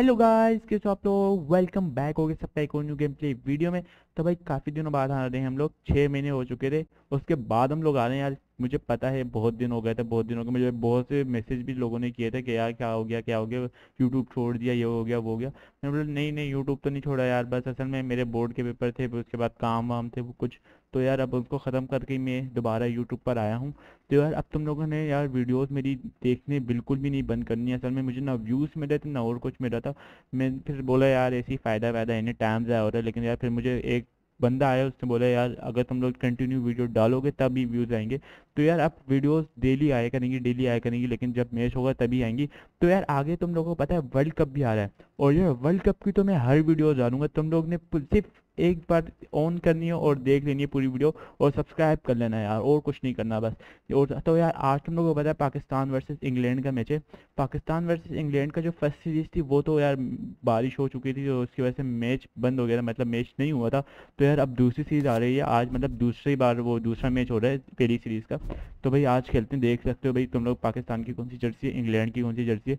Hello guys कैसे हो आप लोग? वेलकम बैक हो गए सबका एक और न्यू गेम प्ले वीडियो में। तो भाई, काफ़ी दिनों बाद आ रहे हैं हम लोग। छः महीने हो चुके थे, उसके बाद हम लोग आ रहे हैं यार। मुझे पता है, बहुत दिन हो गए थे, बहुत दिन हो गए मुझे बहुत से मैसेज भी लोगों ने किए थे कि यार, क्या हो गया, क्या हो गया यूट्यूब छोड़ दिया, ये हो गया, वो हो गया। मैंने बोला, नहीं नहीं यूट्यूब तो नहीं छोड़ा यार, बस असल में मेरे बोर्ड के पेपर थे, उसके बाद काम वाम थे, वो कुछ। तो यार, अब उनको ख़त्म करके मैं दोबारा यूट्यूब पर आया हूँ। तो यार, अब तुम लोगों ने यार वीडियोस मेरी देखने बिल्कुल भी नहीं बंद करनी है, असल में मुझे ना व्यूज़ मिले थे, ना और कुछ मिला था। मैं फिर बोला, यार, ऐसी फ़ायदा वायदा इन्हें टाइम ज़ाया हो रहा है। लेकिन यार, फिर मुझे एक बंदा आया उसने बोला, यार, अगर तुम लोग कंटिन्यू वीडियो डालोगे, तभी व्यूज़ आएँगे। तो यार, आप वीडियोस डेली आया करेंगे डेली आया करेंगे, लेकिन जब मैच होगा तभी आएँगी। तो यार, आगे तुम लोगों को पता है वर्ल्ड कप भी आ रहा है। और यार वर्ल्ड कप की तो मैं हर वीडियो डालूँगा तुम लोग ने सिर्फ़ एक बार ऑन करनी है और देख लेनी है पूरी वीडियो और सब्सक्राइब कर लेना है यार, और कुछ नहीं करना बस। और तो यार, आज तुम लोगों को पता है पाकिस्तान वर्सेस इंग्लैंड का मैच है। पाकिस्तान वर्सेस इंग्लैंड का जो फ़र्स्ट सीरीज़ थी, वो तो यार बारिश हो चुकी थी तो उसकी वजह से मैच बंद हो गया था मतलब मैच नहीं हुआ था। तो यार, अब दूसरी सीरीज़ आ रही है, आज मतलब दूसरी बार वो दूसरा मैच हो रहा है पहली सीरीज़ का। तो भाई, आज खेलते हैं, देख सकते हो भाई तुम लोग पाकिस्तान की कौन सी जर्सी है इंग्लैंड की कौन सी जर्सी है।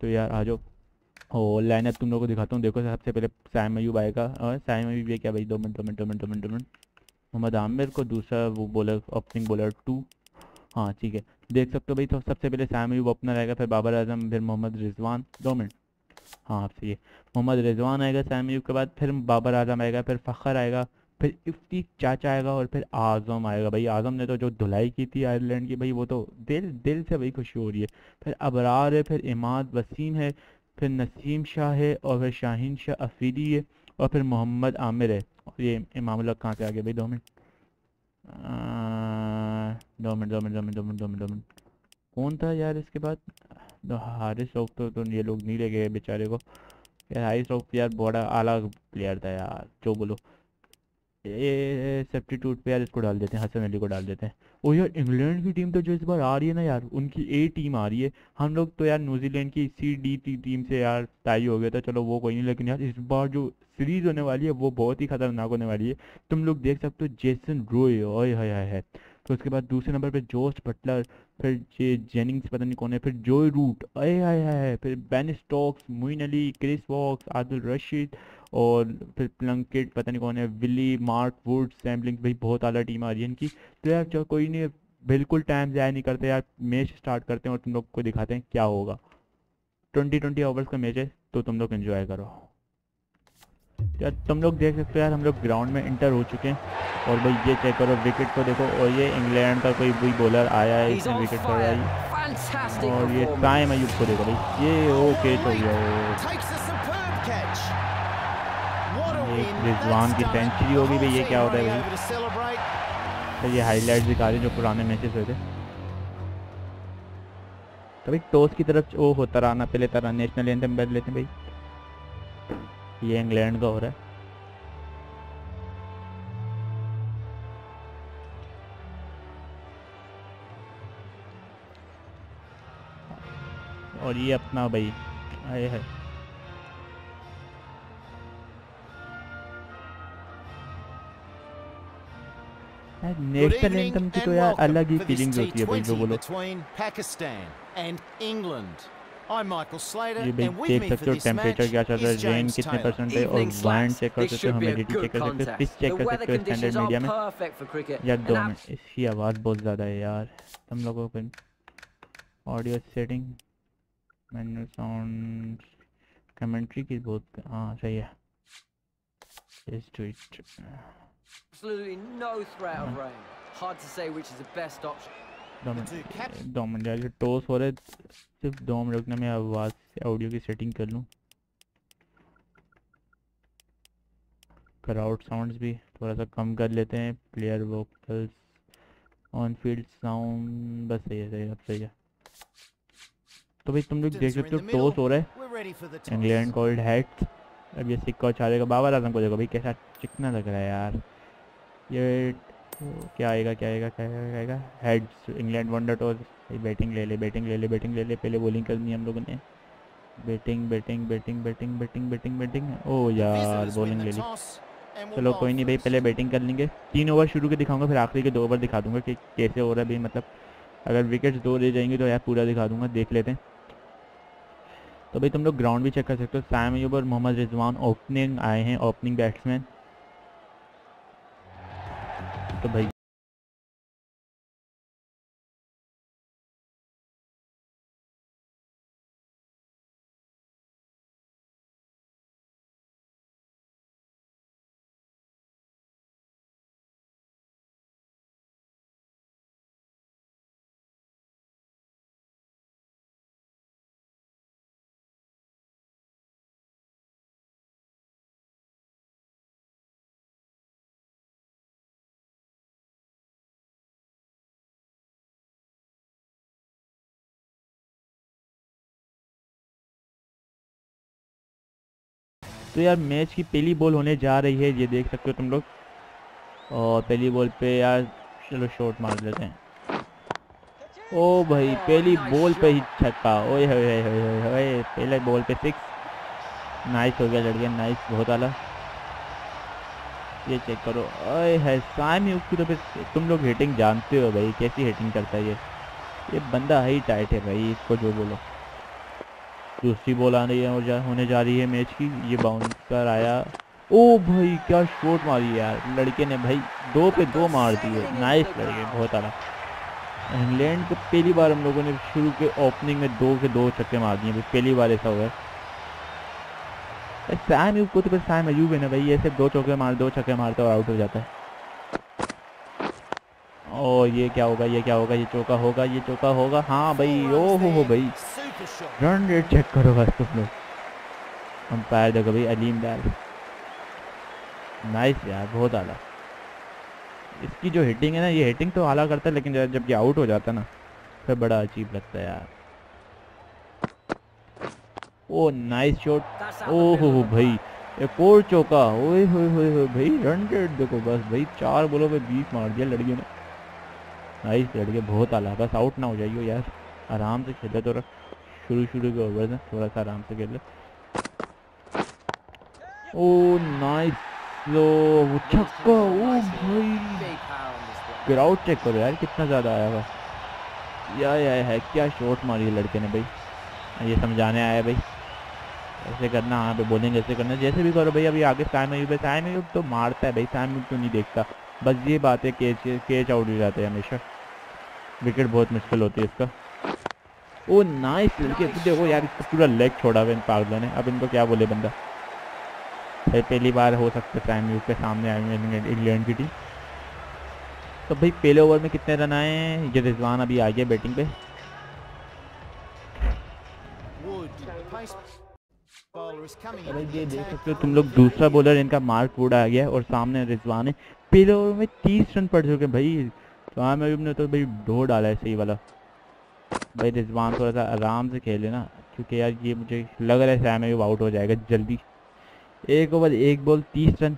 तो यार, आ जाओ। और लाइनअप तुम लोग को दिखाता हूँ। देखो, सबसे पहले सैम अयूब आएगा। और सैम अयूब ये क्या भाई? दो मिनट दो मिनट दो मिनट दो मिनट दो मिनट। मोहम्मद आमिर को दूसरा वो बॉलर ओपनिंग बॉलर टू हाँ ठीक है। देख सकते हो भाई तो सबसे पहले सैम अयूब ओपनर आएगा, फिर बाबर आज़म, फिर मोहम्मद रिजवान। दो मिनट। हाँ आप सही मोहम्मद रिजवान आएगा सैम अयूब के बाद, फिर बाबर आज़म आएगा, फिर फ़खर आएगा, फिर इफ्ती चाचा आएगा और फिर आज़म आएगा। भाई, आज़म ने तो जो धुलाई की थी आयरलैंड की, भाई, वो तो दिल दिल से भाई खुशी हो रही है। फिर अबरार है, फिर इमाद वसीम है फिर नसीम शाह है और फिर शाहीन शाह अफीदी है और फिर मोहम्मद आमिर है। और ये इमाम कहाँ से आ गया भाई? दो मिनट। दो मिनट दो मिनट दो मिनट दो मिनट दो मिनट दो मिनट। कौन था यार इसके बाद? तो हारिस रोक तो, तो ये लोग नहीं ले गए बेचारे को। यार हारिस रोक यार बड़ा आला प्लेयर था यार जो बोलो। सब्टीट्यूट पे यार इसको डाल देते हैं हसन अली को डाल देते हैं। और यार इंग्लैंड की टीम तो जो इस बार आ रही है ना यार, उनकी ए टीम आ रही है। हम लोग तो यार न्यूजीलैंड की सी डी टी टीम से यार टाई हो गया था, चलो वो कोई नहीं, लेकिन यार इस बार जो सीरीज़ होने वाली है, वो बहुत ही खतरनाक होने वाली है। तुम लोग देख सकते हो जेसन रोय ओए हाय है तो उसके बाद दूसरे नंबर पे जोस बटलर, फिर जे जेनिंग्स पता नहीं कौन है, फिर जोय रूट अरे हाय हाय फिर Ben Stokes Moeen Ali Chris Woakes Adil Rashid और फिर प्लंकेट पता नहीं कौन है विली मार्क वुड सैम्पलिंग भाई बहुत आला टीम आ रही है इनकी। तो यार चलो कोई नहीं, बिल्कुल टाइम ज़ाया नहीं करते यार मैच स्टार्ट करते हैं और तुम लोग को दिखाते हैं क्या होगा। ट्वेंटी ट्वेंटी आवर्स का मैच है तो तुम लोग इन्जॉय करो। यार तुम लोग देख सकते हो यार हम लोग ग्राउंड में इंटर हो चुके हैं। और भाई ये चेक करो विकेट को देखो। और ये इंग्लैंड का कोई भी बॉलर आया है इसने विकेट करवाई। और ये टाइम अयूब को देखो भाई। ये ओ कैच हो। गया रिजवान की सेंचुरी होगी भाई ये क्या होता है भाई? तो ये हाईलाइट दिखा रहे जो पुराने मैचेस हुए थे। तो भाई टॉस की तरफ़ ओ हो तराना पहले तरा नेशनल एंथम बदल लेते हैं भाई। ये इंग्लैंड का हो रहा है। और ये अपना भाई आए है। नेशनल एंथम की तो यार अलग ही फीलिंग्स होती है भाई जो बोलो I'm Michael Slater ये भाई देख सकते हो टेम्परेचर क्या चल रहा है रेन कितने परसेंट है और वाइंड चेक कर सकते हो ह्यूमिडिटी चेक कर सकते हो पिच चेक कर सकते हो स्टैंडर्ड मीडिया में यार दो मिनट इसकी आवाज़ बहुत ज़्यादा है यार। तुम लोगों को audio setting manual sound commentary की बहुत हाँ सही है। Let's do it Absolutely no threat of rain. Hard to say which is the best option. दो मिनट यार टॉस हो रहा है सिर्फ़ दो मिनट रुकना मैं आवाज़ ऑडियो की सेटिंग कर लूँ। क्राउड साउंड्स भी थोड़ा सा कम कर लेते हैं player vocals on field sound बस सही है सही है अब सही है। तो भाई तुम लोग देख सकते हो टॉस हो रहा है। इंग्लैंड कॉल्ड हैट्स अब ये सिक्का उछालेगा बाबर आज़म को देखो भाई कैसा चिकना लग रहा है यार। ये क्या आएगा क्या आएगा क्या आएगा क्या आएगा? हेड्स इंग्लैंड वन डॉट और बैटिंग ले ले बैटिंग ले ले बैटिंग ले ले पहले बॉलिंग करनी है हम लोगों ने। Batting batting batting batting batting batting batting ओ यार बॉलिंग ले ली। चलो कोई नहीं भाई पहले बैटिंग कर लेंगे। तीन ओवर शुरू के दिखाऊँगा फिर आखिरी के दो ओवर दिखा दूँगा कि कैसे हो रहा है भाई मतलब अगर विकेट्स दो दे जाएँगे तो यार पूरा दिखा दूँगा देख लेते हैं। तो भाई तुम लोग ग्राउंड भी चेक कर सकते हो। सैम अयूब और मोहम्मद रिजवान ओपनिंग आए हैं ओपनिंग बैट्समैन तो भाई तो यार मैच की पहली बॉल होने जा रही है, ये देख सकते हो तुम लोग। और पहली बॉल पे यार, चलो शॉट मार लेते हैं। ओ भाई, पहली बॉल पे ही छक्का। ओए होए होए होए पहले बॉल पे सिक्स नाइस हो गया लड़के नाइस बहुत आला। ये चेक करो। ओए है, साइम यूज़ की तो फिर तुम लोग हिटिंग जानते हो भाई, कैसी हिटिंग करता है ये। ये बंदा है ही टाइट है भाई, इसको जो बोलो। दूसरी बॉल आ रही है और जा, होने जा रही है मैच की। ये बाउंसर आया। ओ भाई क्या शॉट मारी यार। लड़के ने भाई दो पे दो मार दिए नाइस लड़के बहुत आला। इंग्लैंड को पहली बार हम लोगों ने शुरू के ओपनिंग में दो के दो छक्के मार दिए। पहली बार ऐसा हुआ सैम अयूब को तो फिर सैम अयूब है ना भाई। ऐसे दो चौके मार दो छक्के मारते और आउट हो जाता है। ओ ये क्या होगा, ये क्या होगा, ये चौका होगा, ये चौका होगा। हाँ भाई, ओ हो हो भाई। रन रेट चेक करो बस तुम लोग। अंपायर देखो भाई, अलीम डाल नाइस यार, बहुत आला। इसकी जो हिटिंग है ना, ये हिटिंग तो आला करता है, लेकिन जब ये आउट हो जाता है ना, फिर बड़ा अजीब लगता है यार। ओ नाइस शॉट ओ हो भाई, एक और चौका। ओए होए होए भाई रन रेट देखो बस भाई, चार बोलो पे बीस मार दिया लड़कियों ने। नाइस लड़के बहुत आला बस आउट ना हो जाइए यार। आराम से खेले तो शुरू शुरू के ओवर में थोड़ा सा आराम से खेल ले। ओ नाइस लो वो छक्का। ओ भाई। ग्राउंड चेक करो यार, कितना ज़्यादा आया हुआ। या या है क्या शॉट मारी है लड़के ने भाई। ये समझाने आया भाई। ऐसे करना हाँ पे बोलेंगे, ऐसे करना। जैसे भी करो भाई, अभी आगे साइम अयूब है। तो मारता है भाई। साइम तो नहीं देखता। बस ये बात है कैच कैच आउट हो जाते हैं हमेशा। विकेट बहुत मुश्किल होती है इसका। ओ नाइस लड़के तो देखो यार, इसका पूरा लेग छोड़ा हुआ इन पागलों ने। अब इनको क्या बोले बंदा? भाई, पहली बार हो सकता है टाइम यूज़ के सामने आए इंग्लैंड की टीम तो भाई, पहले ओवर में कितने रन आए हैं? ये रिजवान अभी आ गया बैटिंग पे। अरे, ये देख सकते हो, तुम लोग दूसरा बॉलर इनका मार्क वुड आ गया और सामने रिजवान है। पहले ओवर में तीस रन पड़ चुके भाई। तो हाँ मैं ने तो भाई ढो डाला है, सही वाला। भाई रिजवान थोड़ा सा आराम से खेले ना क्योंकि यार ये मुझे लग रहा है सैम अयूब आउट हो जाएगा जल्दी। एक ओवर एक बॉल तीस रन।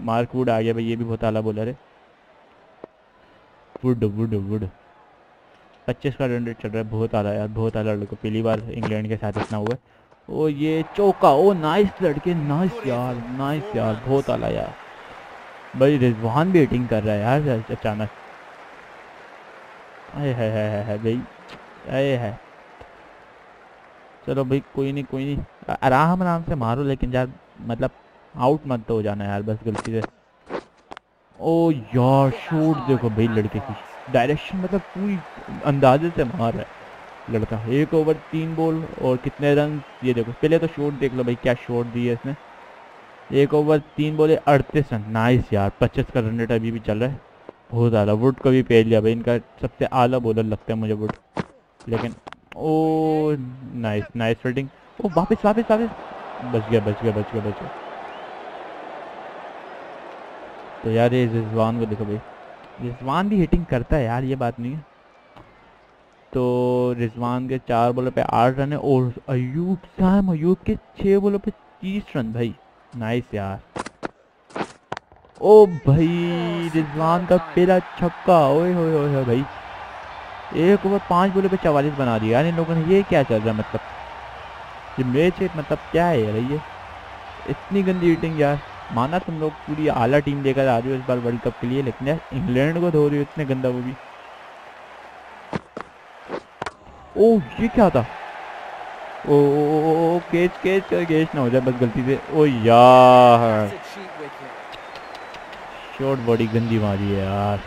मार्क वुड आ गया भाई, ये भी बहुत आला बॉलर है। Wood Wood Wood. पच्चीस का रन रेट चल रहा है, बहुत आला यार, बहुत आला लड़को। पहली बार इंग्लैंड के साथ इतना हुआ ओ ये चौका, ओ नाइस लड़के नाइस यार नाइस यार, बहुत आला यार। भाई, रिजवान भी हिटिंग कर रहा है यार, अचानक। अरे है है है है भाई। अरे है चलो भाई, कोई नहीं कोई नहीं। आराम आराम से मारो, लेकिन यार मतलब आउट मत तो हो जाना यार, बस गलती से। ओ यार शूट देखो भाई, लड़के की डायरेक्शन मतलब पूरी अंदाजे से मार रहा है। लड़का, एक ओवर तीन बॉल और कितने रन ये देखो, पहले तो शॉट देख लो भाई, क्या शॉट दी है इसने। एक ओवर तीन बोले अड़तीस रन। नाइस यार, पच्चीस का रन रेट अभी भी चल रहा है। बहुत ज़्यादा। वुड को भी पेल लिया भाई, इनका सबसे आला बॉलर लगता है मुझे वुड लेकिन, ओ नाइस नाइस फील्डिंग ओ, वापस वापस वापस। बच गया बच गया बच गया बच गया। तो यार ये रिजवान को देखो भाई। रिजवान भी हिटिंग करता है यार, ये बात नहीं है। तो रिजवान के चार बॉलों पे आठ रन है और अयूब साहब अयूब के छः बॉलों पे तीस रन भाई। नाइस यार। ओ भाई, रिजवान का पहला छक्का, ओए होए होए भाई। एक ओवर पाँच बोले पे चवालीस बना दिया यार इन लोगों ने, ये क्या चल रहा है मतलब? ये मैच है मतलब क्या है यार ये? इतनी गंदी हिटिंग यार। माना तुम लोग पूरी आला टीम लेकर आ रही हो इस बार वर्ल्ड कप के लिए, लेकिन यार इंग्लैंड को धो रही हो इतने गंदा वो भी। ओ, ये क्या था? ओ ओ केच केच कर केच, ना हो जाए बस गलती से। ओ, यार। शॉर्ट बॉडी गंदी मारी है यार।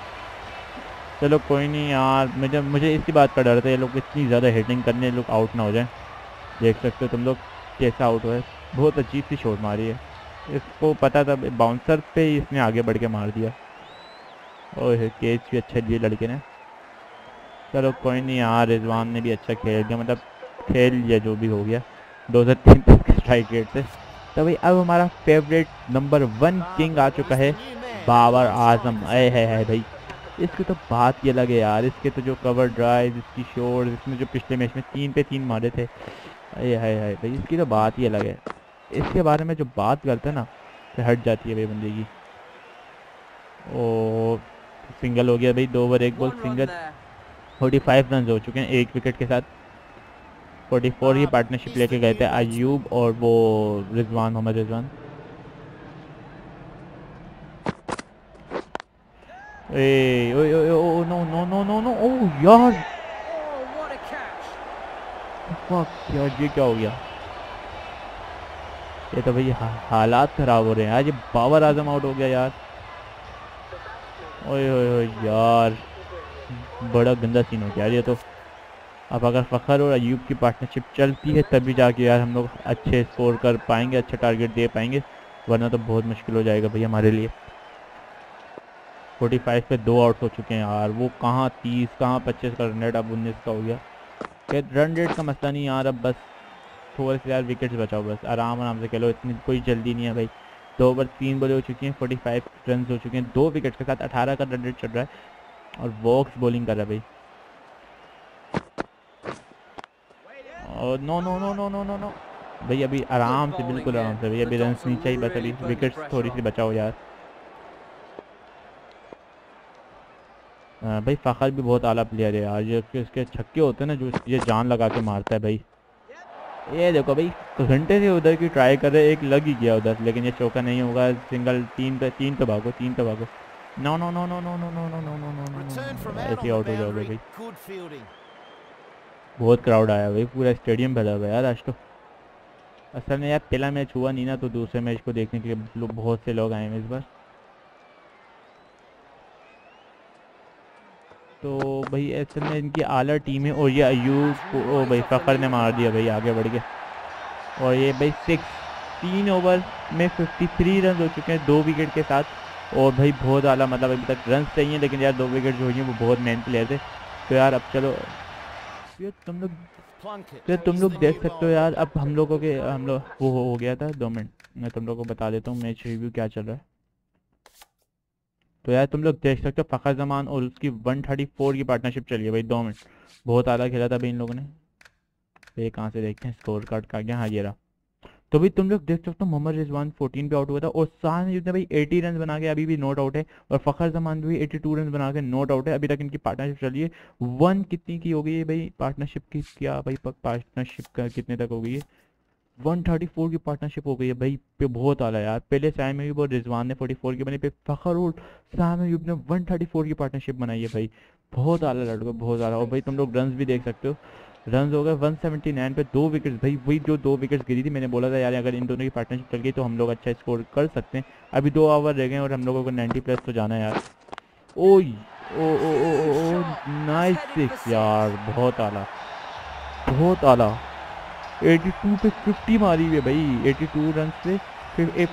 चलो कोई नहीं यार, मुझे मुझे इसी बात का डर था, ये लोग इतनी ज़्यादा हिटिंग करने लोग आउट ना हो जाए। देख सकते हो तुम लोग कैसा आउट हुआ है। बहुत अजीब सी शॉट मारी है। इसको पता था बाउंसर पे ही इसने आगे बढ़ के मार दिया। ओह केच भी अच्छा दिए लड़के ने। चलो कोई नहीं यार, रिजवान ने भी अच्छा खेल दिया मतलब खेल या जो भी हो गया दो हज़ार तीन तक स्ट्राइक रेट से। तो भाई अब हमारा फेवरेट नंबर वन किंग आ चुका है बाबर आज़म। अय है, है भाई। इसकी तो बात ये लगे यार। इसके तो जो कवर ड्राइव इसकी शोर इसमें जो पिछले मैच में तीन पे तीन मारे थे। अरे है है भाई इसकी तो बात ही अलग है। इसके बारे में जो बात करते हैं ना तो हट जाती है भाई बंदे की। ओ सिंगल हो गया भाई दो ओवर एक ball single forty five run हो चुके हैं एक विकेट के साथ। फोर्टी फोर ही पार्टनरशिप लेके गए थे अयूब और वो Rizwan, Mohammad Rizwan. No no no no no ओ यार। यार, ये क्या हो गया? ये तो भाई हालात खराब हो रहे हैं, आज ये बाबर आज़म आउट हो गया यार। ओए ओए ओए, यार, बड़ा गंदा सीन हो गया ये तो। अब अगर फ़खर और अयूब की पार्टनरशिप चलती है, तभी जाके यार हम लोग अच्छे स्कोर कर पाएँगे अच्छा टारगेट दे पाएँगे, वरना तो बहुत मुश्किल हो जाएगा भाई हमारे लिए। 45 पे दो आउट हो चुके हैं यार, वो कहाँ तीस, कहाँ पच्चीस का रन रेट अब उन्नीस का हो गया। रन रेट का मसला नहीं यार, अब बस थोड़े से यार विकेट्स बचाओ बस, आराम आराम से खेलो, इतनी कोई जल्दी नहीं है भाई। दो ओवर तीन बॉलें हो चुकी हैं फोर्टी फाइव रन हो चुके हैं, दो विकेट के साथ अठारह का रन रेट चल रहा है, और वॉक्स बॉलिंग कर रहा है भाई। और no no no no no no no भाई अभी आराम से बिल्कुल आराम से भाई अभी रन नहीं चाहिए बस अभी विकेट्स थोड़ी सी बचाओ यार भाई फ़खर भी बहुत आला प्लेयर है यार ये इसके छक्के होते हैं ना जो ये जान लगा के मारता है भाई ये देखो भाई घंटे से उधर की ट्राई कर रहे एक लग ही गया उधर लेकिन ये चौका नहीं होगा सिंगल तीन पे तीन पे भागो तीन पे भागो no no no no no no no no no no no no ऐसे आउट हो जाओगे भाई बहुत क्राउड आया भाई, पूरा स्टेडियम भरा हुआ यार आज तो। असल में यार पहला मैच हुआ नहीं ना तो दूसरे मैच को देखने के लिए बहुत से लोग आए हैं इस बार। तो भाई ऐसे में इनकी आला टीम है और ये अयूब ओ भाई फ़खर ने मार दिया भाई आगे बढ़ के। और ये भाई सिक्स तीन ओवर में 53 रन हो चुके हैं दो विकेट के साथ। और भाई बहुत आला मतलब अभी तक रन चाहिए लेकिन यार दो विकेट जो हुई हैं वो बहुत मेन प्लेयर थे। तो यार अब चलो ये तुम लोग तो तुम लोग देख सकते हो यार अब हम लोगों के हम लोग वो हो हो गया था दो मिनट मैं तुम लोगों को बता देता हूँ मैच रिव्यू क्या चल रहा है। तो यार तुम लोग देख सकते हो फ़खर जमान और उसकी 134 की पार्टनरशिप चली है भाई दो मिनट। बहुत आला खेला था भाई इन लोगों ने। ये कहाँ से देखते हैं स्कोर कार्ड का गया हाँ ये रहा। तो भाई तुम लोग देख सकते हो मोहम्मद रिजवान 14 पे आउट हुआ था और शाह ने भाई 80 रन बना के अभी भी नोट आउट है और फ़खर जमान भी 82 रन बना के नोट आउट है। अभी तक इनकी पार्टनरशिप चली है। वन कितनी की हो गई है भाई पार्टनरशिप की? क्या भाई पार्टनरशिप का कितने तक हो गई है? 134 की पार्टनरशिप हो गई है भाई। पे बहुत आला यार। पहले सैम अयूब और रिजवान ने 44 की बनी, पे फ़खर और सैम अयूब ने 134 की पार्टनरशिप बनाई है भाई। बहुत आला लड़का, बहुत आला। और भाई तुम लोग रन भी देख सकते हो। रन हो गए 179 पे दो विकेट भाई, वही जो दो विकेट्स गिरी थी, मैंने बोला था, यार, अगर इन दोनों की पार्टनरशिप चल गई तो हम लोग अच्छा स्कोर कर सकते हैं। अभी दो ओवर रह गए और हम लोगों को 90 प्लस तो जाना है यार। ओ ओ ओ ओ ओ ओ नाइस सिक्स यार, बहुत आला। बहुत आला। 82 पे 50 मारी हुई है भाई 82 रन पे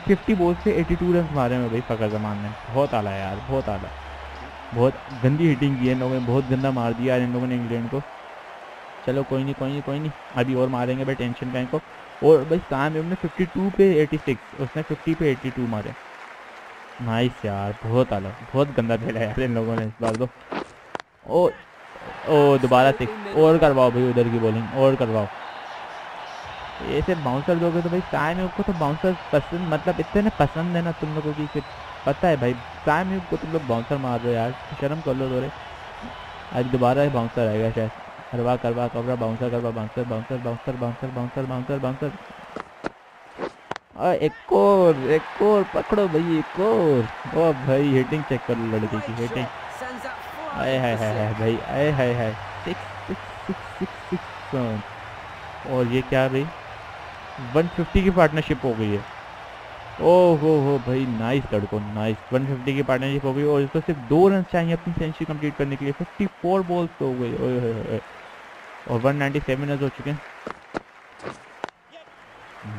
फिफ्टी बॉल्स पे 82 रन मारे हैं भाई, फ़कर जमान ने। बहुत आला यार, बहुत आला। बहुत गंदी हिटिंग की है इन लोगों ने बहुत गंदा मार दिया यार इन लोगों ने इंग्लैंड को। चलो कोई नहीं कोई नहीं कोई नहीं। अभी और मारेंगे भाई टेंशन का। इनको और भाई साम ने 52 पे 86 उसने 50 पे 82 मारे। नाइस यार, बहुत आला, बहुत गंदा खेला यार इन लोगों ने इस बार तो। ओ ओ, दोबारा सिक्स और करवाओ भाई उधर की बॉलिंग और करवाओ। ऐसे बाउंसर दोगे तो भाई साइम यूब को तो बाउंसर पसंद मतलब इतने पसंद है ना तुम लोगों की पता है भाई साइम यूब को तुम लोग बाउंसर मार हो यार, शर्म कर लो थोड़े आज दोबारा बाउंसर आएगा शायद। करवा करवा करवा बाउंसर करवा bouncer bouncer bouncer bouncer bouncer bouncer bouncer एक और एक और पकड़ो भाई एक और ओ भाई हिटिंग चेक कर लो लड़के की हिटिंग आए हाय हाय हाय भाई आए हाय हाय सिक्स सिक्स सिक्स सिक्स और ये क्या भाई 150 की पार्टनरशिप हो गई है ओह हो हो भाई नाइस लड़को नाइस 150 की पार्टनरशिप हो गई और इसको सिर्फ़ दो रन चाहिए अपनी सेंचुरी कंप्लीट करने के लिए। 54 बॉल्स तो हो गई। होए और 197 रन हो चुके हैं।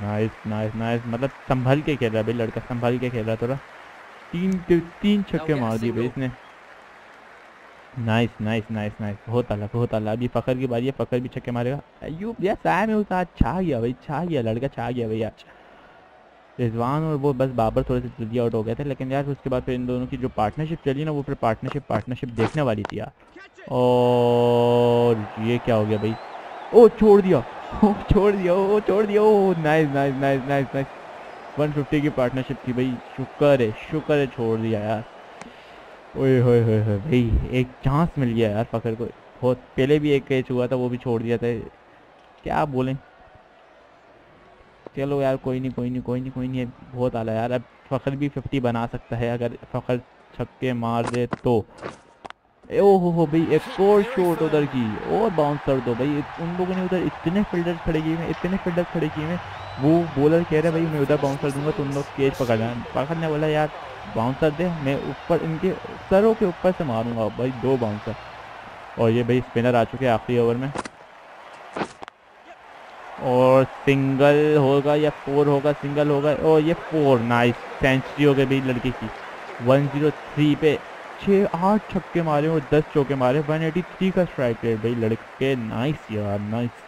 नाइस नाइस नाइस मतलब संभल के खेल रहा है भाई लड़का संभल के खेल रहा थोड़ा। तीन तीन छक्के मार दिए भाई इसने। नाइस नाइस नाइस नाइस बहुत अला बहुत अला अभी फ़खर की बारी है फ़खर भी छक्के मारेगा। अयूब यार साय में उस आज छा गया भाई छा गया लड़का छा गया भाई आज रिजवान और वो बस बाबर थोड़े से जल्दी आउट हो गए थे, लेकिन यार उसके बाद फिर इन दोनों की जो पार्टनरशिप चली ना, वो फिर पार्टनरशिप पार्टनरशिप देखने वाली थी यार। और ये क्या हो गया भाई? ओ, छोड़ दिया। ओ, छोड़ दिया, ओ, छोड़ दिया। ओ nice nice nice nice nice 150 की पार्टनरशिप थी भाई। शुक्र है शुक्र है छोड़ दिया यार। ओए, होए होए होए, भाई, एक चांस मिल गया यार फकर को। बहुत, पहले भी एक कैच हुआ था, वो भी छोड़ दिया था। क्या बोलें? चलो यार कोई नहीं कोई नहीं कोई नहीं कोई नहीं बहुत आला यार। अब फ़खर भी फिफ्टी बना सकता है अगर फ़खर छक्के मार दे तो। ओ, हो हो, भाई, एक और शॉट उधर की। और बाउंस कर दो भाई उन लोगों ने उधर इतने फील्डर खड़े किए हुए इतने फील्डर खड़े किए हुए वो बॉलर कह रहे हैं, भाई, मैं उधर बाउंस कर दूँगा, तुम लोग केज पकड़ना पकड़ने वाला यार बाउंसर दे, मैं ऊपर इनके सरों के ऊपर से मारूँगा। भाई, दो बाउंसर और ये भाई स्पिनर आ चुके हैं आखिरी ओवर में। और सिंगल होगा या फोर होगा, सिंगल होगा, और ये फोर नाइस सेंचुरी हो गई भाई लड़के की। 103 पे छः आठ छक्के मारे और दस चौके मारे 183 का स्ट्राइक रेट भाई लड़के नाइस यार नाइस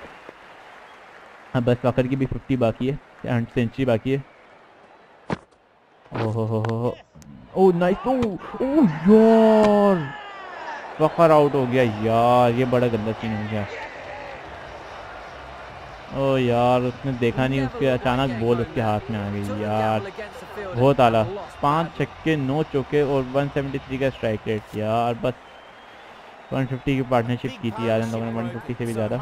अब बस फकर की भी 50 बाकी है एंड सेंचुरी बाकी है। ओहो, हो हो ओ नाइस ओ ओ यार। फकर आउट हो गया, यार, ये बड़ा गंदा सीन हो गया। ओ यार, उसने देखा नहीं, उसके अचानक बॉल उसके हाथ में आ गई, यार। बहुत आला। पाँच छक्के, नौ चौके और 173 का स्ट्राइक रेट यार। बस 150 की पार्टनरशिप की थी, यार। इन लोगों ने 150 से भी ज़्यादा।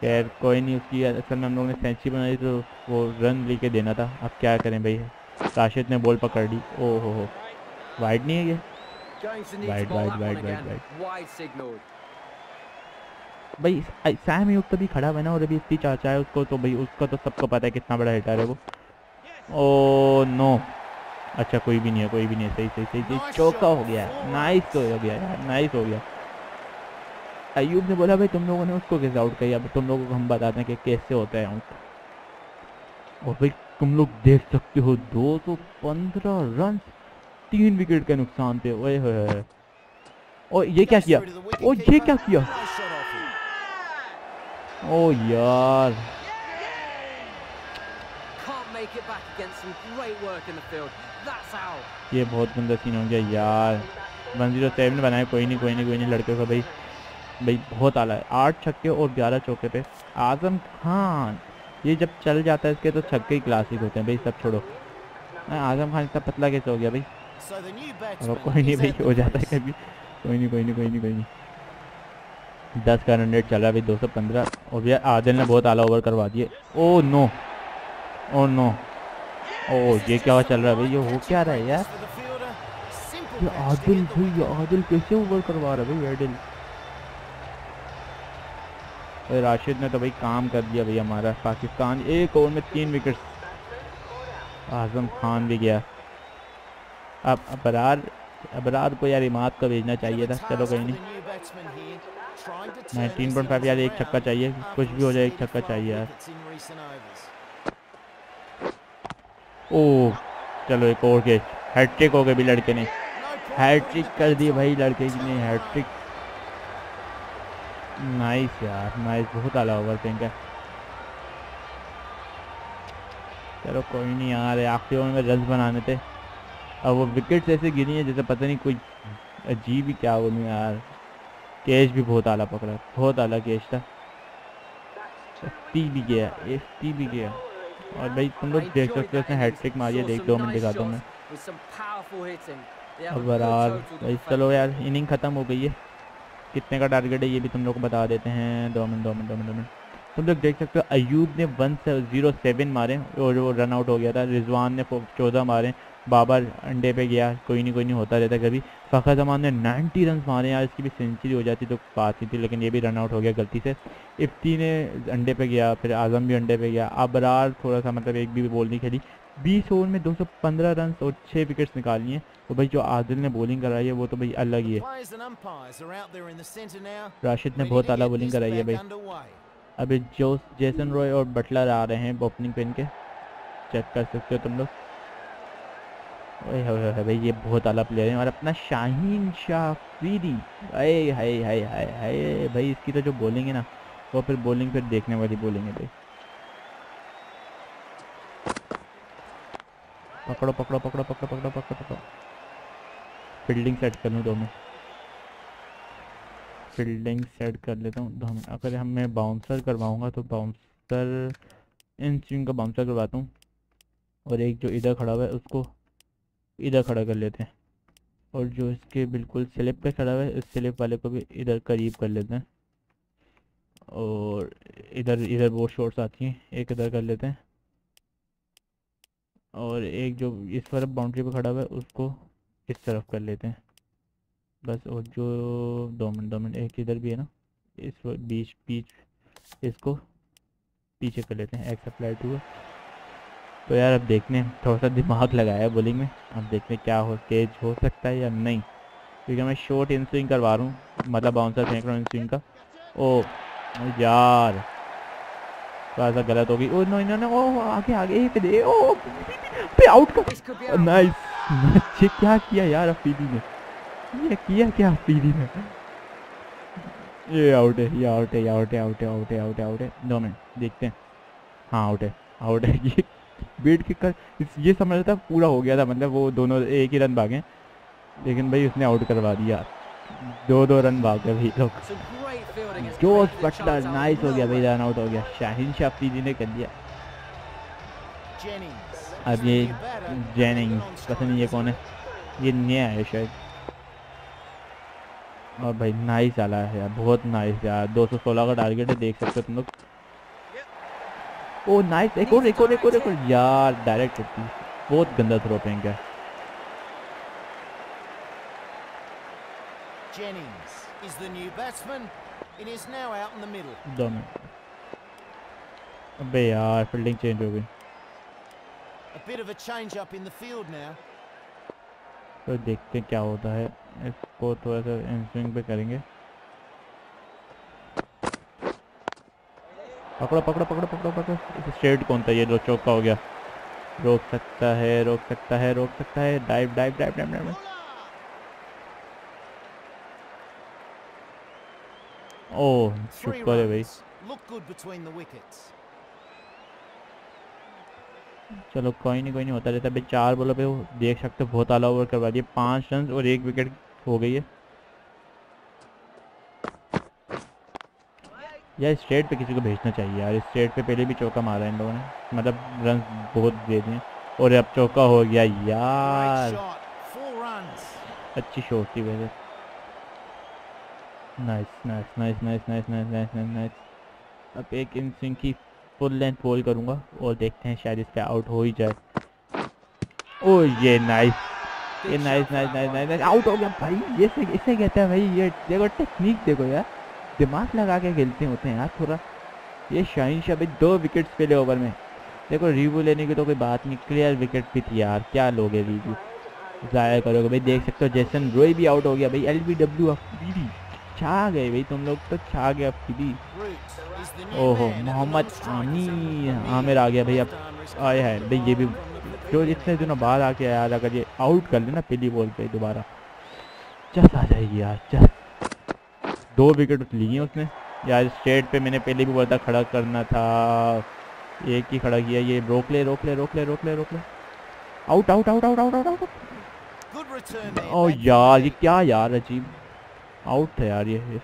खैर, कोई नहीं, उसकी असल में हम लोगों ने सेंचुरी बनाई तो वो रन लेके देना था। अब क्या करें भाई? राशिद ने बॉल पकड़ ली। ओ हो हो। वाइड नहीं है ये? Wide wide wide wide wide भाई सैम युक्त भी खड़ा हुआ ना, और अभी इतनी चाचा है उसको तो भाई उसका तो सबको पता है कितना बड़ा हिटर है वो। Oh, no. अच्छा कोई भी नहीं है, कोई भी नहीं है। सही सही सही सही। चौका हो गया। नाइस तो हो गया, यार। नाइस हो गया। अयूब ने बोला, भाई, तुम लोगों ने उसको कैसे आउट किया। तुम लोगों को हम बताते हैं कि कैसे होता है आउट और भाई, तुम लोग देख सकते हो, दो सौ पंद्रह रन तीन विकेट के नुकसान पे ओए होए और ये क्या किया? ओ ये क्या किया? ओ यार। ये बहुत गंदा सीन हो गया यार। वन ज़ीरो सेवन बनाए कोई नहीं कोई नहीं कोई नहीं लड़के को भाई। भाई बहुत आला है। आठ छक्के और ग्यारह चौके पे। आज़म खान ये जब चल जाता है इसके तो छक्के ही क्लासिक होते हैं भाई सब छोड़ो। आज़म खान इतना पतला कैसे हो गया भाई? कोई नहीं भाई हो जाता है कभी। कोई नहीं कोई नहीं कोई नहीं कोई नहीं। दस का रन रेट चल रहा है भाई दो सौ पंद्रह। और भैया, आदिल ने बहुत आला ओवर करवा दिए। Oh no. Oh no. ओ ये क्या चल रहा है भाई ये हो क्या रहा है यार? ये आदिल भाई ये आदिल कैसे ओवर करवा रहा है भाई आदिल? राशिद ने तो भाई काम कर दिया भाई हमारा, पाकिस्तान एक ओवर में तीन विकेट आज़म खान भी गया। अब अबरार अबरार को यार इमाद का भेजना चाहिए था, चलो कहीं नहीं। नाइनटीन पॉइंट फाइव यार, एक छक्का चाहिए। कुछ भी हो जाए, एक छक्का चाहिए यार। ओ, चलो एक और के हैट्रिक हो गए भी लड़के ने। हैट्रिक कर दी भाई लड़के ने हैट्रिक नाइस यार नाइस बहुत आला ओवर पिंक है चलो कोई नहीं यार, आखिरी ओवर में रन बनाने थे। अब वो विकेट्स ऐसे गिरी है, जैसे पता नहीं कोई अजीब ही क्या बोलूँ यार। कैच भी बहुत आला पकड़ा बहुत आला कैच था। भी गया एस टी भी गया। और भाई तुम लोग देख सकते हो उसने हैट्रिक मारी है देख दो मिनट दिखाता हूँ मैं। अब बरार भाई चलो यार इनिंग ख़त्म हो गई है। कितने का टारगेट है ये भी तुम लोग को बता देते हैं। दो मिनट दो मिनट दो मिनट दो मिनट। तुम लोग देख सकते हो अयूब ने वन ज़ीरो सेवन मारे और वो रन आउट हो गया था। रिजवान ने चौदह मारे। बाबर अंडे पे गया, कोई नहीं कोई नहीं होता रहता कभी। फ़खर जमान ने 90 रन मारे यार इसकी भी सेंचुरी हो जाती तो बात नहीं थी, लेकिन ये भी रन आउट हो गया गलती से। इफ्ती ने अंडे पे गया, फिर आज़म भी अंडे पे गया। अबरार थोड़ा सा मतलब एक भी बॉल नहीं खेली। बीस ओवर में 215 रन और छः विकेट्स निकाली हैं। तो भाई जो आदिल ने बॉलिंग कराई है, वो तो भाई अलग ही है। राशिद ने बहुत अला बॉलिंग कराई है भाई। अभी जो जेसन रॉय और बटलर आ रहे हैं ओपनिंग पेन के। चेक कर सकते हो तुम लोग। भाई ये बहुत आला प्लेयर है और अपना शाहीन शाह फ्रीदी। अरे हाय हाय हाय हाय, भाई इसकी तो जो बॉलिंग है ना, वो फिर बॉलिंग फिर देखने वाली बॉलिंग है भाई। पकड़ो पकड़ो पकड़ो पकड़ो पकड़ो पकड़ो पकड़ो। फील्डिंग सेट कर लूँ दो में। फील्डिंग सेट कर लेता हूँ दो में। अगर हम मैं बाउंसर करवाऊँगा तो बाउंसर इन स्विंग का बाउंसर करवाता हूँ। और एक जो इधर खड़ा हुआ है, उसको इधर खड़ा कर लेते हैं। और जो इसके बिल्कुल स्लिप पे खड़ा हुआ है इस स्लिप वाले को भी इधर करीब कर लेते हैं। और इधर इधर वो शॉट्स आती हैं, एक इधर कर लेते हैं। और एक जो इस तरफ़ बाउंड्री पे खड़ा हुआ है, उसको इस तरफ़ कर लेते हैं। बस, और जो दो मिनट एक इधर भी है ना, इस बीच बीच, इसको पीछे कर लेते हैं एक्स अप्लाई तो यार अब देखने थोड़ा सा दिमाग लगाया बॉलिंग में। अब देखने क्या हो, तेज हो सकता है या नहीं। क्योंकि मैं शॉर्ट इन स्विंग करवा रहा हूँ मतलब बाउंसर फेंक रहा हूँ इन स्विंग का। ओ यार। थोड़ा सा गलत होगी। Oh no no no oh आगे आगे पे दे ओ पे आउट का नाइस ये क्या किया यार अफीदी ने? ये किया क्या अफीदी ने? ये आउट है, ये आउट है, ये आउट है आउट है आउट है आउट है आउट है। दो मिनट, देखते हैं। हाँ आउट है आउट है। ये बीट किक कर ये समझ रहा था पूरा हो गया था मतलब वो दोनों एक ही रन भागे। लेकिन भाई उसने आउट करवा दिया। दो दो रन भाग गए भाई लोग। जोश बटलर नाइस हो गया भाई रन आउट हो गया। शाहीन शाह जी ने कर दिया। अब ये जेनिंग्स पता नहीं ये कौन है। ये नया है शायद। और भाई नाइस आला है यार बहुत नाइस यार। 216 का टारगेट है देख सकते हो तुम लोग। ओ नाइस एक और एक और एक और एक और। यार डायरेक्ट होती बहुत गंदा थ्रो फेंक है। Jennings is the new batsman. It is now out in the middle. दो मिनट अबे यार फील्डिंग चेंज हो गई। A bit of a change up in the field now. तो देखते हैं क्या होता है। इसको थोड़ा सा इन स्विंग पे करेंगे। पकड़ो पकड़ो पकड़ो पकड़ो पकड़ो। स्ट्रेट कौन था ये जो चौका हो गया? रोक सकता है रोक सकता है रोक सकता है। Dive dive dive dive dive. ओह शुक्र है भाई। चलो कोई नहीं कोई नहीं होता रहता भाई चार बोलो पे देख सकते हो बहुत आला ओवर करवा दिए पाँच रन और एक विकेट हो गई है। यार स्ट्रेट पे किसी को भेजना चाहिए यार। स्ट्रेट पे पहले भी चौका मारा इन लोगों ने। मतलब रन बहुत दे दिए। और अब चौका हो गया यार। अच्छी शॉट थी वैसे। Nice nice nice nice nice nice nice nice nice अब एक इन स्विंग की फुल लेंथ बॉल करूँगा और देखते हैं शायद इस पर आउट हो ही जाए। ओ, ये नाइस ये nice nice nice nice out हो गया भाई। ये इसे कहता है भाई, ये देखो टेक्निक देखो यार। दिमाग लगा के खेलते होते हैं यार थोड़ा। ये शाइन शाह दो विकेट्स पहले ओवर में। देखो रिव्यू लेने की तो कोई बात नहीं क्लियर विकेट भी थी यार, क्या लोगे रिव्यू ज़ाया करोगे भाई, देख सकते हो जैसन रोई भी आउट हो गया भाई एल बी डब्ल्यू अफरीदी छा गए भाई, तुम लोग तो छा गए अफरीदी ओहो, मोहम्मद आनी आमिर आ गया भाई अब, आए है भाई, ये भी जो इतने दिनों बाद आके आया अगर ये आउट कर लेना पहली बॉल पे दोबारा। चस आ जाएगी यार चस दो विकेट ली हैं उसने। यार स्ट्रेट पे मैंने पहले भी बोला था खड़ा करना था। एक ही खड़ा किया ये रोक ले रोक ले रोक ले रोक ले रोक ले। Out out out out out out out ओ यार ये क्या यार अजीब। आउट था यार ये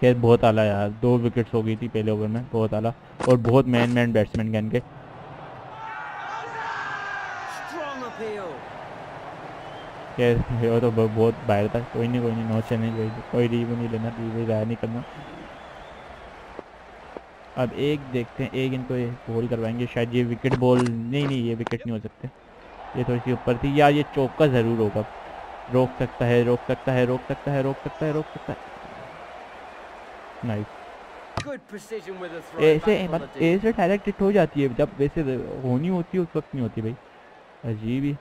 खैर बहुत आला यार। दो विकेट्स हो गई थी पहले ओवर में बहुत आला। और बहुत मैन मैन बैट्समैन के। इनके वो तो बहुत बाहर था कोई नहीं कोई नहीं नो नहीं कोई कोई रीव नहीं लेना रीव ज़ाया नहीं करना अब एक देखते हैं एक इनको बॉल करवाएँगे शायद ये विकेट बॉल नहीं नहीं ये विकेट नहीं हो सकते ये थोड़ी सी ऊपर थी यार ये चौका ज़रूर होगा रोक सकता है रोक सकता है रोक सकता है रोक सकता है रोक सकता है नाइस ऐसे मतलब ऐसे डायरेक्ट हिट हो जाती है। जब वैसे होनी होती है उस वक्त नहीं होती भाई। अजीब ही।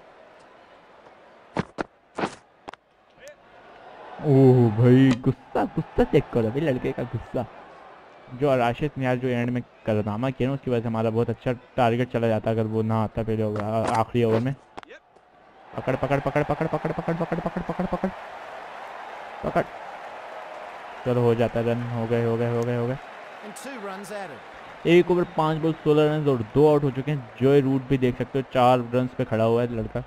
ओह भाई गुस्सा गुस्सा चेक करो भाई लड़के का गुस्सा। जो राशिद ने यार जो एंड में करनामा किया ना उसकी वजह से हमारा बहुत अच्छा टारगेट चला जाता अगर वो ना आता पहले होगा आखिरी ओवर में। पकड़ पकड़ पकड़ पकड़ पकड़ पकड़ पकड़ पकड़ पकड़ पकड़। पकड़। चलो हो जाता रन हो गए हो गए हो गए हो गए। एक ओवर पाँच बॉल सोलह रन और दो आउट हो चुके हैं। जो रूट भी देख सकते हो चार रन पे खड़ा हुआ है लड़का।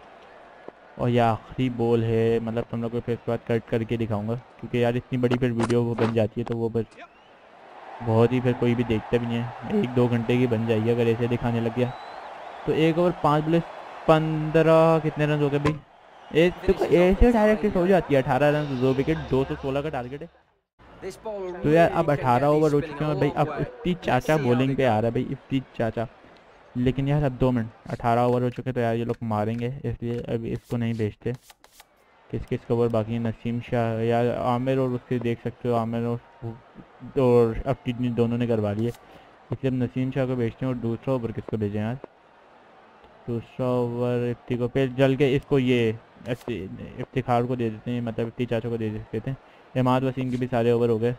और ये आखिरी बॉल है मतलब तुम लोग को फिर इसके बाद कट करके दिखाऊँगा क्योंकि यार इतनी बड़ी फिर वीडियो वो बन जाती है तो वो फिर बहुत ही फिर कोई भी देखता भी नहीं है। एक दो घंटे की बन जाएगी अगर ऐसे दिखाने लग गया। तो एक ओवर पाँच बॉले पंद्रह कितने रन हो गए भाई? एक तो ऐसे डायरेक्ट हो जाती है अठारह रन दो विकेट दो सौ सोलह का टारगेट है। तो यार अब अठारह ओवर हो चुके हैं भाई अब इफ्ती चाचा बॉलिंग पे आ रहा है भाई इफ्ती चाचा। लेकिन यार अब दो मिनट, अठारह ओवर हो चुके तो यार ये लोग मारेंगे, इसलिए अभी इसको नहीं भेजते किस किस ओवर बाकी है? नसीम शाह, यार आमिर और उसके देख सकते हो, आमिर और और अब कितनी दोनों ने करवा लिए इसलिए अब नसीम शाह को भेजते हैं और दूसरा ओवर किसको भेजें यार? दूसरा ओवर इफ्ती को, फिर जल के इसको ये इफ्तिखार को दे देते हैं मतलब इफ्ती चाचा को दे देते हैं। इमाद वसीम के भी सारे ओवर हो गए।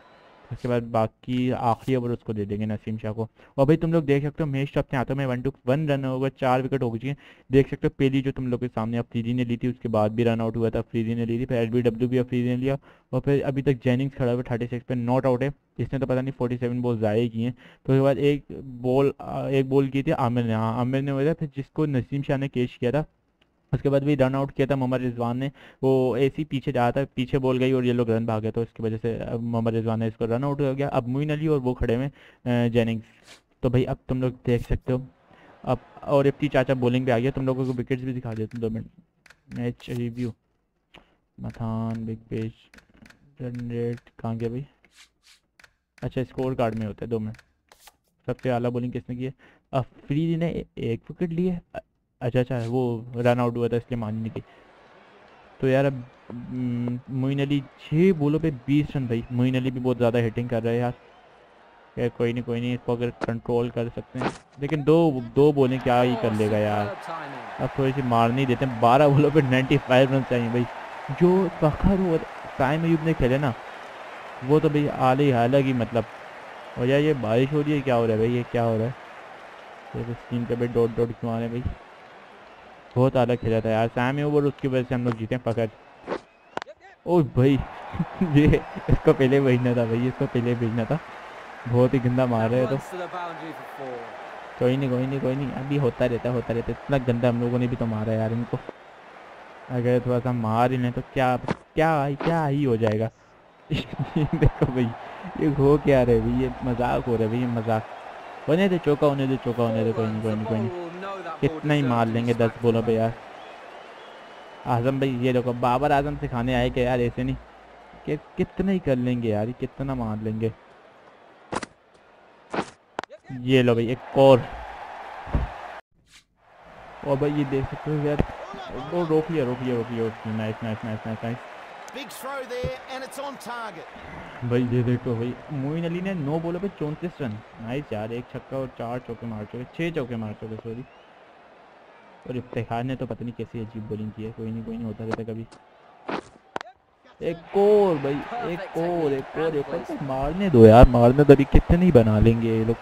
उसके बाद बाकी आखिरी ओवर उसको दे देंगे नसीम शाह को। और भाई तुम लोग देख सकते हो मेश तो अपने हाथों में वन टू वन रन होगा, चार विकेट हो गई देख सकते हो पहली जो तुम लोग के सामने अफरीदी ने ली थी, उसके बाद भी रन आउट हुआ था अफरीदी ने ली थी, फिर एल बी डब्ल्यू भी अफरीदी ने लिया। और फिर अभी तक जेनिंग्स खड़ा हुआ थर्टी सिक्स पे नॉट आउट है। इसने तो पता नहीं फोर्टी सेवन बॉल ज़ाये की हैं तो उसके बाद एक बॉल एक बॉल की थी आमिर ने। हाँ आमिर ने हुआ फिर जिसको नसीम शाह ने केश किया था उसके बाद भी रन आउट किया था मोहम्मद रिजवान ने। वो ऐसी पीछे जा रहा था, पीछे बोल गई और ये लोग रन भागे तो इसकी वजह से मोहम्मद रिजवान ने इसको रन आउट हो गया अब मुइन अली और वो खड़े में जेनिंग्स तो भाई, अब तुम लोग देख सकते हो। अब, और इफ्ती चाचा बॉलिंग पे आ गया। तुम लोगों को विकेट्स भी दिखा देते दो मिनट। मैच रिव्यू मथान बिग पेज रन रेट कहाँ गया भाई? अच्छा स्कोर कार्ड में होता है, दो मिनट। सबसे आला बॉलिंग किसने की है? अफरीदी ने एक विकेट ली है। अच्छा अच्छा वो रन आउट हुआ था इसलिए मान नहीं की तो यार अब मोइन अली छः बोलों पे बीस रन भाई। मोइन अली भी बहुत ज़्यादा हिटिंग कर रहा है यार। यार कोई नहीं कोई नहीं, इसको अगर कंट्रोल कर सकते हैं। लेकिन दो दो बोलें क्या ही कर लेगा यार। अब थोड़ी सी मार नहीं देते। बारह बोलों पे नाइन्टी फाइव रन चाहिए भाई। जो फखर वो टाइम अयूब ने खेले ना, वो तो भाई आल ही अलग ही मतलब। और यार ये बारिश हो रही है, क्या हो रहा है भाई? ये क्या हो रहा है? स्क्रीन पे भाई डॉट डॉट क्यों आ रहे हैं भाई? बहुत अलग खेला था यार। सैम ओवर उसकी वजह से हम लोग जीते पकड़। ओ भाई, ये इसको पहले भेजना था भाई, इसको पहले भेजना था। बहुत ही गंदा मार रहे तो। कोई नहीं कोई नहीं कोई नहीं। अभी होता रहता होता रहता इतना गंदा हम लोगों ने भी तो मारा यार इनको। अगर थोड़ा सा मार ही तो क्या क्या क्या ही हो जाएगा। देखो भाई, ये हो क्या रहे भाई? ये मज़ाक हो रहा है भाई, ये मज़ाक। होने दे चौका होने दे, चौका होने दे। कोई नहीं कोई नहीं कोई नहीं। कितना ही मार लेंगे दस बोलों पे यार। आज़म भाई ये देखो बाबर आज़म सिखाने आए क्या यार ऐसे नहीं कि कितना ही कर लेंगे यार कितना मार लेंगे। ये लो भाई एक और। और भाई ये देख सकते हो यार वो रोक लिया रोक लिया रोक लिया nice nice nice nice nice भाई ये देखो भाई मोइन अली ने नौ बोलो पे चौंतीस रन। नाइस यार एक छक्का और चार चौके मार चुके छह चौके मार चुके सॉरी और इफ्तार ने तो पता नहीं कैसी अजीब बॉलिंग की है कोई नहीं कोई नहीं होता रहता कभी। एक और भाई एक और एक और एक और तो मारने दो यार मारने दो अभी कितने बना लेंगे ये लोग।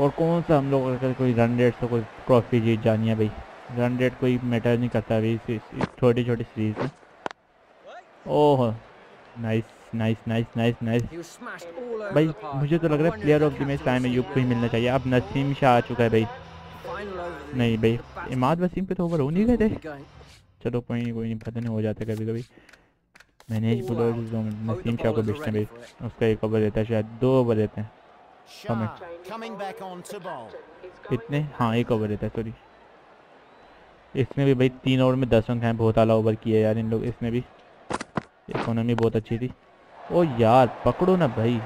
और कौन सा हम लोग अगर कोई रन रेट से कोई ट्रॉफी जीत जानी है भाई। रन रेट कोई मैटर नहीं करता अभी छोटी छोटी सीरीज़ में। ओह nice nice nice nice nice भाई मुझे तो लग रहा है player of the match Saim Ayub को ही मिलना चाहिए। अब नसीम शाह आ चुका है भाई। नहीं भाई इमाद वसीम पे तो ओवर हो नहीं गए थे। चलो कोई नहीं कोई नहीं पता नहीं हो जाता कभी कभी मैनेज बोलर नसीम शाह को बेचते हैं भाई उसका एक ओवर देता है शायद दो ओवर देते हैं। कितने हाँ एक ओवर देता है सॉरी इसमें भी भाई तीन ओवर में दस रन खाए बहुत आला ओवर किया यार इन लोग इसमें भी। इकोनॉमी बहुत अच्छी थी। ओ यार पकड़ो ना भाई।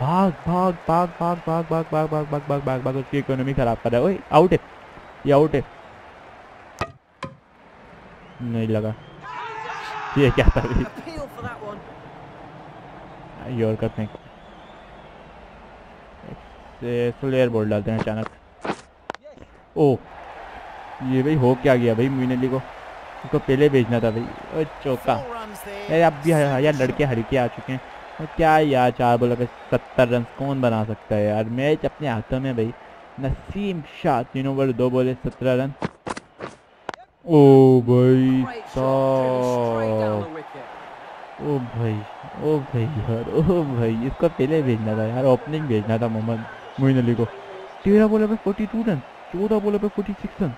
भाग भाग भाग भाग भाग भाग भाग भाग भाग भाग भाग भाग उसकी इकोनॉमी खराब कर रहा है ओए आउट है ये आउट है नहीं लगा ये क्या था योर करते हैं स्लेयर बोल डालते हैं अचानक ओ ये भाई हो क्या गया भाई मीन अली को उसको पहले भेजना था भाई चौका यार अब भी यार लड़के हड़के आ चुके हैं क्या यार चार बोलो पे सत्तर रन कौन बना सकता है यार? मैच अपने हाथों में भाई नसीम शाह तीनों बोले दो बोले, सत्रह रन ओ भाई ओ भाई ओ भाई यार, ओ भाई, इसको पहले भेजना था यार ओपनिंग भेजना था मोहम्मद मोइन अली को। तेरह बोले पे फोर्टी टू रन चौदह बोले पे फोर्टी सिक्स रन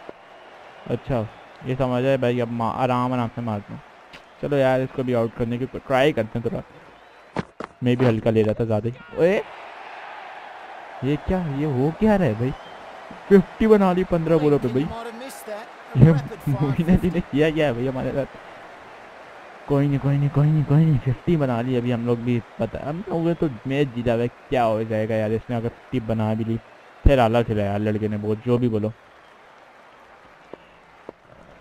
अच्छा ये समझ आए भाई, अब आराम आराम से मारता हैं। चलो यार, इसको भी आउट करने की ट्राई करते हैं थोड़ा। मैं भी हल्का ले रहा था ज़्यादा ही। ओए! ये क्या? ये हो क्या रहा है भाई? फिफ्टी बना ली, पंद्रह बोलो पे भाई। ये मोहिना जी ने किया, क्या है भाई हमारे साथ? कोई नहीं कोई नहीं कोई नहीं कोई नहीं। फिफ्टी बना ली, अभी हम लोग भी पता हम लोग तो मैच जीता हुआ क्या हो जाएगा यार, इसने अगर फिफ्टी बना भी ली। फिर आला खिला यार, लड़के ने बहुत, जो भी बोलो।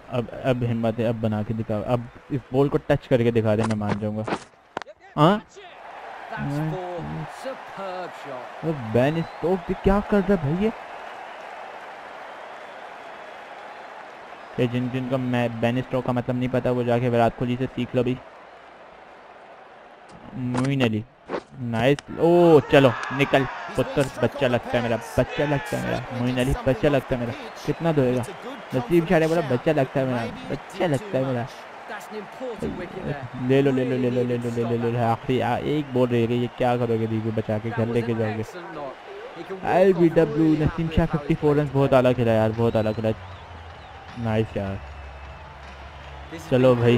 अब अब हिम्मत है, अब बना के दिखा, अब इस बॉल को टच करके दिखा दे, मैं मान जाऊँगा। हाँ? बैन स्टोक क्या कर रहा है भाई ये जिन जिनको मैं बैन स्टोक का मतलब नहीं पता वो जाके विराट कोहली से सीख लो भी मोइन अली नाइस ओ चलो निकल। पुत्र बच्चा लगता है मेरा बच्चा लगता है मेरा। मोइन अली बच्चा लगता है मेरा। कितना धोएगा? नसीब शारे बोला बच्चा लगता है मेरा बच्चा लगता है मेरा। ले लो ले लो ले लो ले लो ले लो ले लो आखिरी एक बोल रही है ये क्या करोगे बचा के घर लेके जाओगे? I B W Naseem Shah fifty four run बहुत अलग खेला यार बहुत अलग खेला। नाइस यार। चलो भाई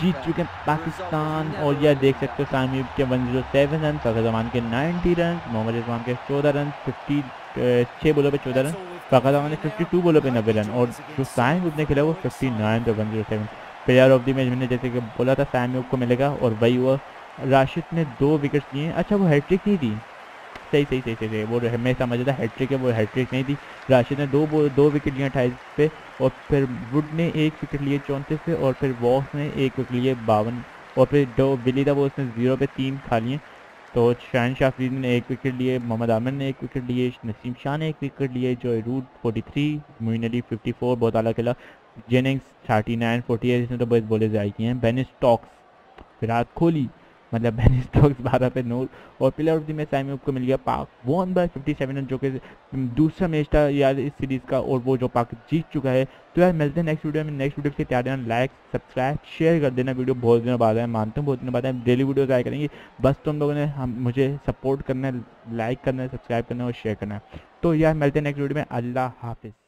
जीत चुके हैं पाकिस्तान और यह देख सकते हो सामीब के one zero seven run Fakhar Zaman के नाइन्टी रन मोहम्मद रिजवान के चौदह रन फिफ्टी छः बोलो पे चौदह रन फखर जमान ने फिफ्टी टू बोलो पे नब्बे रन और जो साइम ने खेला वो फिफ्टी नाइन पे one zero seven. Player of the match मैंने जैसे कि बोला था साइम को मिलेगा और वही वो राशिद ने दो विकेट्स लिए अच्छा वो हैट्रिक नहीं दी। सही सही सही सही वो मैं समझ था हैट्रिक है, वो हैट्रिक नहीं थी राशिद ने दो दो विकेट लिए अट्ठाईस पे और फिर वुड ने एक विकेट लिए चौंतीस पे और फिर वॉक्स ने एक विकेट लिए बावन और फिर दो बिली था, वो उसने ज़ीरो पे तीन खा लिए। तो शाहन शाफरी ने एक विकेट लिए मोहम्मद आमिर ने एक विकेट लिए नसीम शाह ने एक विकेट लिए Joe Root forty three Moeen Ali fifty बहुत अला खेला। Jennings thirty nine forty eight इसने तो बस बोले जाए किए हैं बेनिस टॉक्स विराट कोहली मतलब बेन स्टोक्स बारह पे नोट और player of the match Saim को मिल गया पाक। वन बाय फिफ्टी सेवन जो कि दूसरा मैच था यार इस सीरीज़ का, और वो जो पाक जीत चुका है। तो यार मिलते हैं नेक्स्ट वीडियो में। नेक्स्ट वीडियो से तैयार रहना लाइक सब्सक्राइब शेयर कर देना वीडियो बहुत दिनों बाद है मानता हूँ बहुत दिनों बाद है डेली वीडियो ट्राई करेंगे। बस तुम लोगों ने हम, मुझे सपोर्ट करना है लाइक करना है सब्सक्राइब करना है, और शेयर करना है। तो यार मिलते हैं नेक्स्ट वीडियो में। अल्लाह हाफिज़।